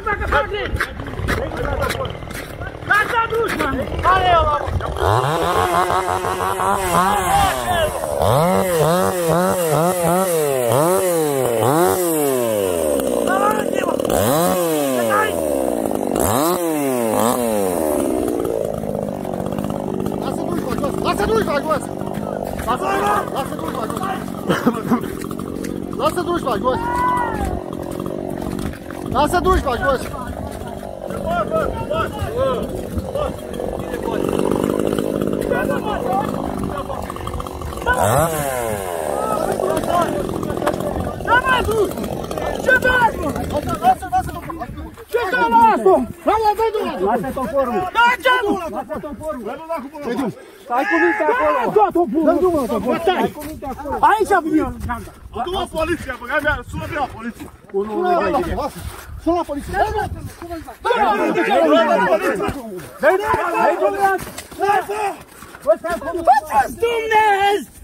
kurwa, kochany! Tak za duszman! Ale ja mam! Lasă dușma jos! Lasă dușma jos! Lasă dușma jos! Lasă dușma jos! Ce mai duci? Ce faci, mă? Lasă, Hai, dă du Lasă toporul! Da, ce nu? Lasă toporul! Păi Stai cu minte acolo! Da, toporul! Dă du-mă, toporul! Stai! Cu minte acolo! Aici vine eu! Adu-mă poliția, băgai mea, sună-mi la poliție. Sună la poliție! Lasă! Sună la poliție! Faceți Dumnezeu!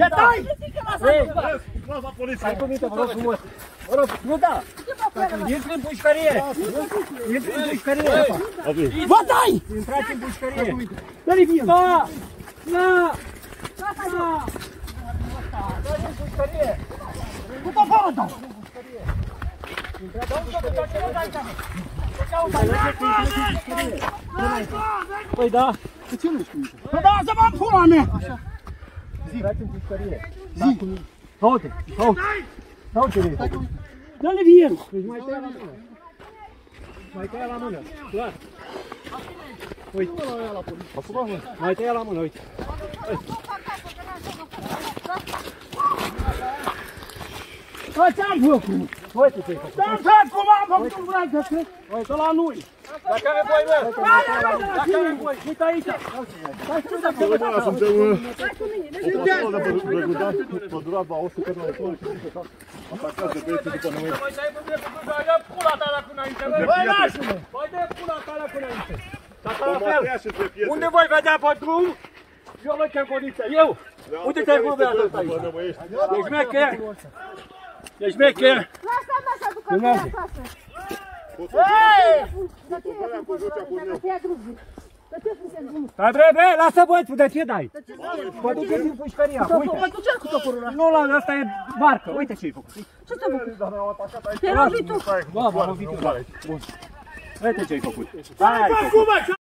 Ce tai? Sună la poliție. Stai cu minte, vă rog frumos! Vă rog, nu da! Intri în pușcărie! Intri în pușcărie! Vă tai! Intrați în pușcărie! Dă-i vin! Da! Da! Da! Intrați în pușcărie! Cu toporul tău! Păi da! Păi da, să mă pula mea! Intrați în pușcărie! Zi! Haute! Haute! Haute! Dă-i vin! Deci mai tăia la mână! Mai tăia la mână! Clar! Uite! Mai tăia la mână, uite! Bă, ce-am făcut? Uite ce-ai făcut! Dar fac cum am făcut un braț de frânt? Uite la noi! La care voi, bă? La care voi? Uite aici! Bă, suntem uh, o patrulă de Brăgudan, pădurat la 100 pe noi. Atacați băieții după noi. Băi, dai cu dreptul, dar ia pula ta dacă înainte. Băi, lasă-mă! Băi, dai pula ta dacă înainte. Unde voi vedea pe drum, eu mă chem condiția. Eu! Unde te-ai vorbea asta aici? Ești mecher! Ești mecher! Lasă-mă să ducă pe acasă! Hei! Să te ia cu. Să-ți ia gruzi. Să-ți ia frunze Dar bre, lasă băieți, de ce dai? Mă duceți în pușcăria, uite! Mă duce cu toporul ăla. Nu, la asta e barcă, uite ce-ai făcut. Ce să făcut? Te-ai lovit tu. Bă, m-am lovit eu. Bun. Uite ce-ai făcut. Hai, ai făcut. Acum,